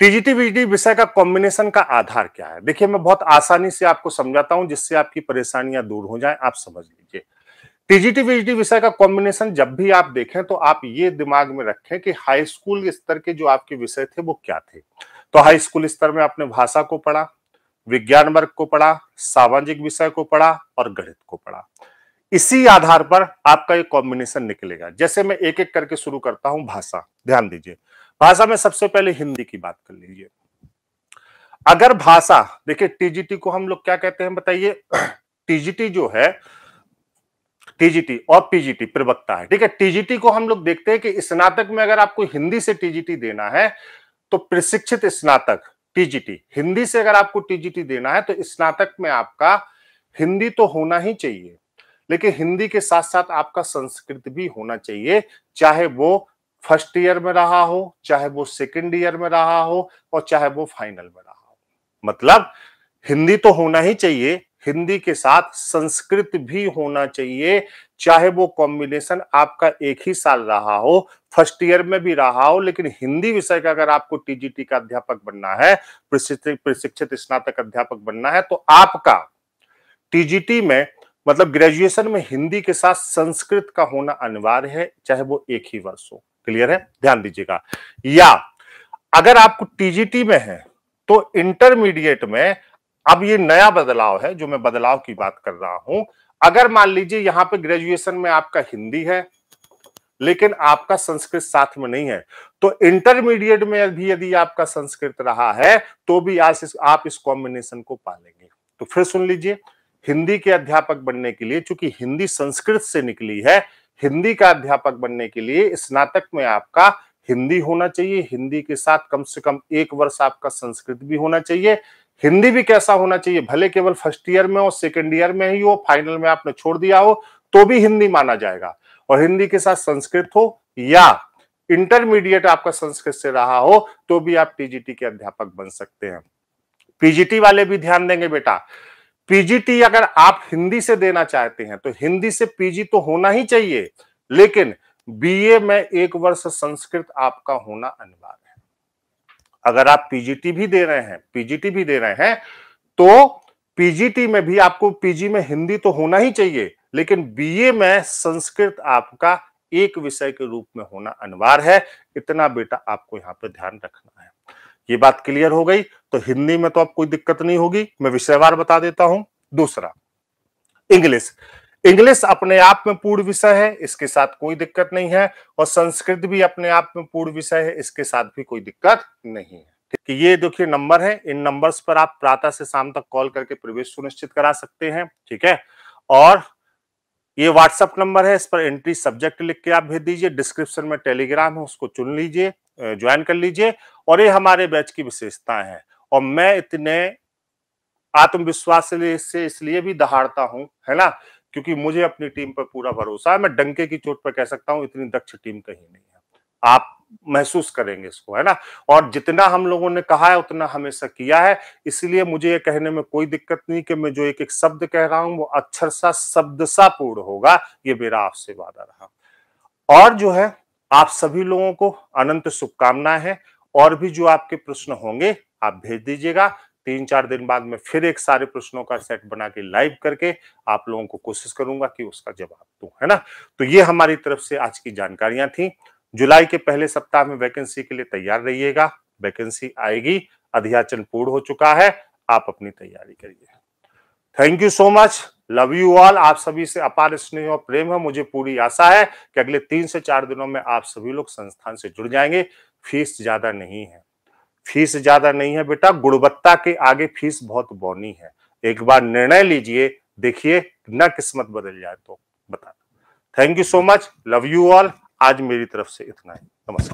TGT वीजीटी विषय का combination का आधार क्या है? देखिए, मैं बहुत आसानी से आपको समझाता हूँ, जिससे आपकी परेशानियाँ दूर हो जाएँ, आप समझ लीजिए। टीजीटी वीजीटी विषय का कॉम्बिनेशन जब भी आप देखें तो आप ये दिमाग में रखें कि हाई स्कूल स्तर के जो आपके विषय थे, वो क्या थे? तो हाई स्कूल स्तर में आपने भाषा को पढ़ा, विज्ञान वर्ग को पढ़ा, सामाजिक विषय को पढ़ा और गणित को पढ़ा। इसी आधार पर आपका ये कॉम्बिनेशन निकलेगा। जैसे मैं एक एक करके शुरू करता हूँ भाषा, ध्यान दीजिए। भाषा में सबसे पहले हिंदी की बात कर लीजिए। अगर भाषा, देखिए, टीजीटी को हम लोग क्या कहते हैं बताइए? टीजीटी जो है, टीजीटी और पीजीटी प्रवक्ता है, ठीक है? टीजीटी को हम लोग देखते हैं कि स्नातक में अगर आपको हिंदी से टीजीटी देना है तो प्रशिक्षित स्नातक, टीजीटी, हिंदी से अगर आपको टीजीटी देना है तो स्नातक में आपका हिंदी तो होना ही चाहिए, लेकिन हिंदी के साथ साथ आपका संस्कृत भी होना चाहिए, चाहे वो फ़र्स्ट ईयर में रहा हो, चाहे वो सेकेंड ईयर में रहा हो और चाहे वो फाइनल में रहा हो। मतलब हिंदी तो होना ही चाहिए, हिंदी के साथ संस्कृत भी होना चाहिए, चाहे वो कॉम्बिनेशन आपका एक ही साल रहा हो, फ़र्स्ट ईयर में भी रहा हो, लेकिन हिंदी विषय का अगर आपको टीजीटी का अध्यापक बनना है, प्रशिक्षित स्नातक अध्यापक बनना है तो आपका टीजीटी में मतलब ग्रेजुएशन में हिंदी के साथ संस्कृत का होना अनिवार्य है, चाहे वो एक ही वर्ष हो। क्लियर है? ध्यान दीजिएगा। या अगर आपको टीजीटी में है तो इंटरमीडिएट में अब ये नया बदलाव है जो मैं बदलाव की बात कर रहा हूँ। अगर मान लीजिए यहाँ पे ग्रेजुएशन में आपका हिंदी है लेकिन आपका संस्कृत साथ में नहीं है तो इंटरमीडिएट में भी यदि आपका संस्कृत रहा है तो भी आज इस, आप इस कॉम्बिनेशन को पालेंगे। तो फिर सुन लीजिए हिंदी के अध्यापक बनने के लिए चूँकि हिंदी संस्कृत से निकली है हिंदी का अध्यापक बनने के लिए स्नातक में आपका हिंदी होना चाहिए। हिंदी के साथ कम से कम एक वर्ष आपका संस्कृत भी होना चाहिए। हिंदी भी कैसा होना चाहिए? भले केवल फ़र्स्ट ईयर में हो, सेकेंड ईयर में ही हो, फाइनल में आपने छोड़ दिया हो तो भी हिंदी माना जाएगा। और हिंदी के साथ संस्कृत हो या इंटरमीडिएट आपका संस्कृत से रहा हो तो भी आप पीजीटी के अध्यापक बन सकते हैं। पीजीटी वाले भी ध्यान देंगे बेटा। पीजीटी अगर आप हिंदी से देना चाहते हैं तो हिंदी से पीजी तो होना ही चाहिए, लेकिन बीए में एक वर्ष संस्कृत आपका होना अनिवार्य है। अगर आप पीजीटी भी दे रहे हैं पीजीटी भी दे रहे हैं तो पीजीटी में भी आपको पीजी में हिंदी तो होना ही चाहिए, लेकिन बीए में संस्कृत आपका एक विषय के रूप में होना अनिवार्य है। इतना बेटा आपको यहाँ पे ध्यान रखना है। ये बात क्लियर हो गई। तो हिंदी में तो अब कोई दिक्कत नहीं होगी। मैं विषयवार बता देता हूँ। दूसरा, इंग्लिश। इंग्लिश अपने आप में पूर्ण विषय है, इसके साथ कोई दिक्कत नहीं है। और संस्कृत भी अपने आप में पूर्ण विषय है, इसके साथ भी कोई दिक्कत नहीं है। है, ये देखिए नंबर है। इन नंबर्स पर आप प्रातः से शाम तक कॉल करके प्रवेश सुनिश्चित करा सकते हैं। ठीक है? और ये व्हाट्सएप नंबर है, इस पर एंट्री सब्जेक्ट लिख के आप भेज दीजिए। डिस्क्रिप्शन में टेलीग्राम है, उसको चुन लीजिए। ज्वाइन कर लीजिए और ये हमारे बैच की विशेषताएँ हैं। और मैं इतने आत्मविश्वास से इसलिए भी दहाड़ता हूँ, है ना? क्योंकि मुझे अपनी टीम पर पूरा भरोसा है। मैं डंके की चोट पर कह सकता हूँ, इतनी दक्ष टीम कहीं नहीं है। आप महसूस करेंगे इसको, है ना? और जितना हम लोगों ने कहा है, उतना हमेशा किया है। इसलिए मुझे ये कहने में कोई दिक्कत नहीं कि मैं जो एक एक शब्द कह रहा हूँ, वो अक्षर सा शब्द सा पूर्ण होगा, ये मेरा आपसे वादा रहा। और जो है आप सभी लोगों को अनंत शुभकामनाएँ हैं। और भी जो आपके प्रश्न होंगे, आप भेज दीजिएगा। तीन चार दिन बाद में फिर एक सारे प्रश्नों का सेट बना के लाइव करके आप लोगों को कोशिश करूँगा कि उसका जवाब दूँ, है ना? तो ये हमारी तरफ़ से आज की जानकारियाँ थी। जुलाई के पहले सप्ताह में वैकेंसी के लिए तैयार रहिएगा। वैकेंसी आएगी अध्याचन पूर्ण हो चुका है। आप अपनी तैयारी करिए। Thank you so much. Love you all आप सभी से अपार स्नेह और प्रेम है। मुझे पूरी आशा है कि अगले तीन से चार दिनों में आप सभी लोग संस्थान से जुड़ जाएँगे। फ़ीस ज़्यादा नहीं है। फ़ीस ज़्यादा नहीं है बेटा। गुणवत्ता के आगे फ़ीस बहुत बौनी है। एक बार निर्णय लीजिए। देखिए, न किस्मत बदल जाए तो बता thank you so much love you all आज मेरी तरफ़ से इतना ही। नमस्कार।